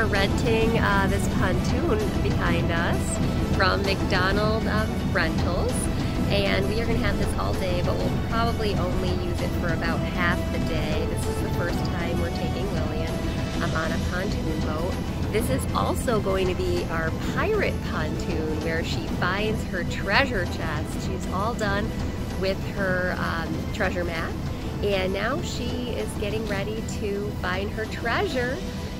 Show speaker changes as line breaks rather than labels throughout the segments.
are renting uh, this pontoon behind us from McDonald um, Rentals. And we are going to have this all day, but we'll probably only use it for about half the day. This is the first time we're taking Lillian um, on a pontoon boat. This is also going to be our pirate pontoon where she finds her treasure chest. She's all done with her um, treasure map and now she is getting ready to find her treasure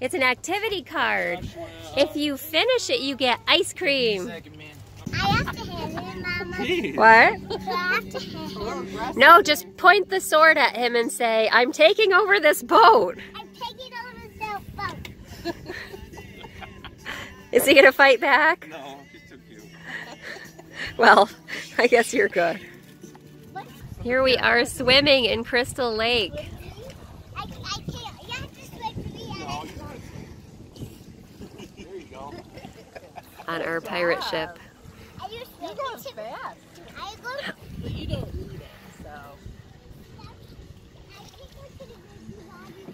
It's an activity card. If you finish it, you get ice cream. What? No, just point the sword at him and say, I'm taking over this boat.
Over this boat.
Is he going to fight back?
No, he's too cute.
Well, I guess you're good. Here we are swimming in Crystal Lake.
I, I can't. You have to swim to the
No,
end.
you're There you go.
On our pirate ship.
Are you
going
to
fast,
I go
but you don't need it, so.
I can't go to the Disney lobby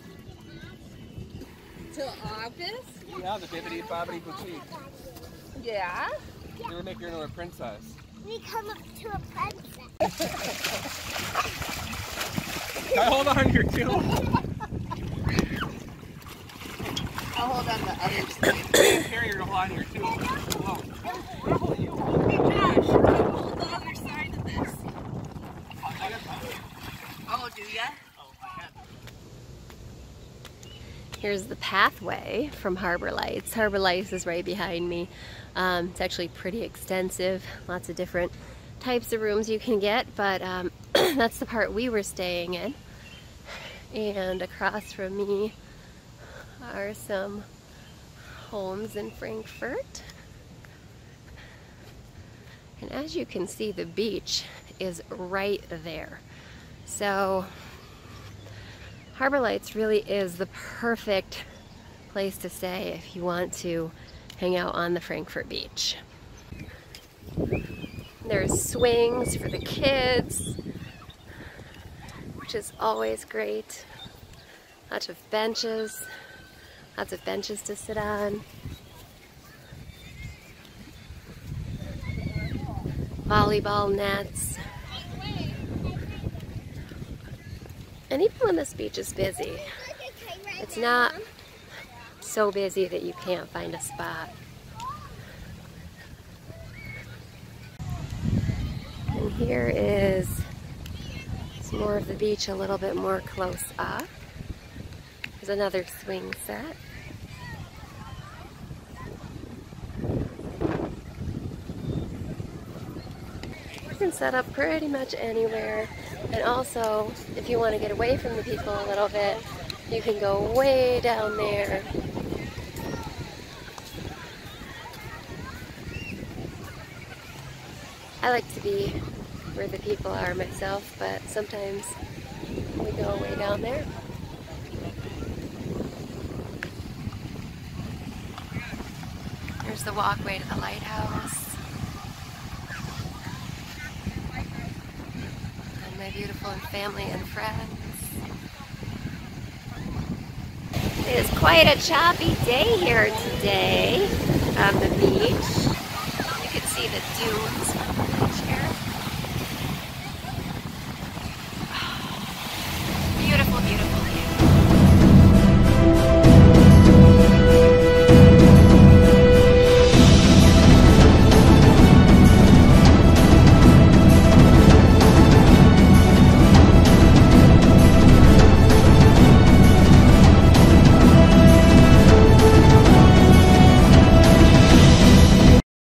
to
Till August?
Yeah, the Bibbidi Bobbidi Boutique.
Yeah.
They were making her into a princess.
We come up to a princess.
Can I hold on here too?
I'll hold on the other side.
Carry her hold on here too. Whoa.
Hey Josh, hold the other side of this. Oh, do ya?
Here's the pathway from Harbor Lights. Harbor Lights is right behind me. Um, it's actually pretty extensive, lots of different types of rooms you can get, but um, that's the part we were staying in. And across from me are some homes in Frankfort. And as you can see, the beach is right there. So Harbor Lights really is the perfect place to stay if you want to hang out on the Frankfort beach. There's swings for the kids, which is always great. Lots of benches, lots of benches to sit on. Volleyball nets. And even when this beach is busy, it's not so busy that you can't find a spot. And here is more of the beach a little bit more close up. There's another swing set. You can set up pretty much anywhere. And also, if you want to get away from the people a little bit, you can go way down there. I like to be where the people are myself, but sometimes we go way down there. There's the walkway to the lighthouse. My beautiful family and friends. It is quite a choppy day here today on the beach. You can see the dunes